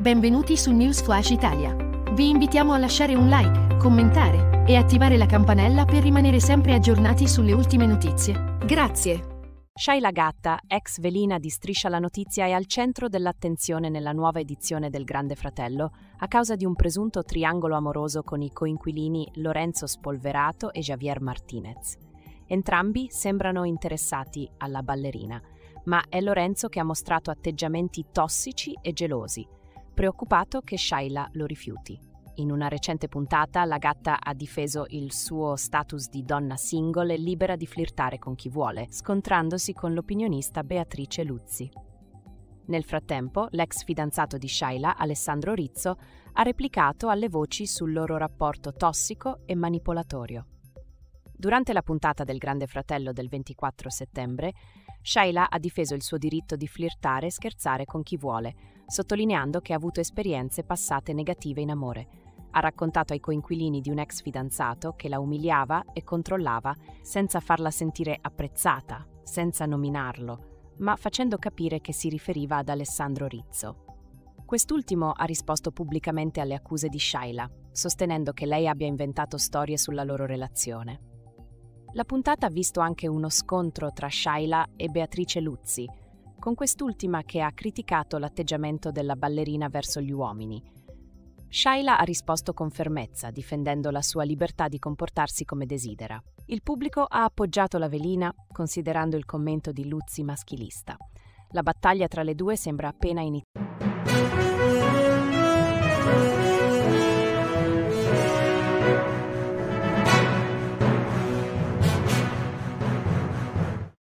Benvenuti su News Flash Italia. Vi invitiamo a lasciare un like, commentare e attivare la campanella per rimanere sempre aggiornati sulle ultime notizie. Grazie. Shaila Gatta, ex velina di Striscia la Notizia, è al centro dell'attenzione nella nuova edizione del Grande Fratello a causa di un presunto triangolo amoroso con i coinquilini Lorenzo Spolverato e Javier Martinez. Entrambi sembrano interessati alla ballerina, ma è Lorenzo che ha mostrato atteggiamenti tossici e gelosi, preoccupato che Shaila lo rifiuti. In una recente puntata la gatta ha difeso il suo status di donna single e libera di flirtare con chi vuole, scontrandosi con l'opinionista Beatrice Luzzi. Nel frattempo, l'ex fidanzato di Shaila, Alessandro Rizzo, ha replicato alle voci sul loro rapporto tossico e manipolatorio. Durante la puntata del Grande Fratello del 24 settembre, Shaila ha difeso il suo diritto di flirtare e scherzare con chi vuole, sottolineando che ha avuto esperienze passate negative in amore. Ha raccontato ai coinquilini di un ex fidanzato che la umiliava e controllava senza farla sentire apprezzata, senza nominarlo, ma facendo capire che si riferiva ad Alessandro Rizzo. Quest'ultimo ha risposto pubblicamente alle accuse di Shaila, sostenendo che lei abbia inventato storie sulla loro relazione. La puntata ha visto anche uno scontro tra Shaila e Beatrice Luzzi, con quest'ultima che ha criticato l'atteggiamento della ballerina verso gli uomini. Shaila ha risposto con fermezza, difendendo la sua libertà di comportarsi come desidera. Il pubblico ha appoggiato la velina, considerando il commento di Luzzi maschilista. La battaglia tra le due sembra appena iniziata.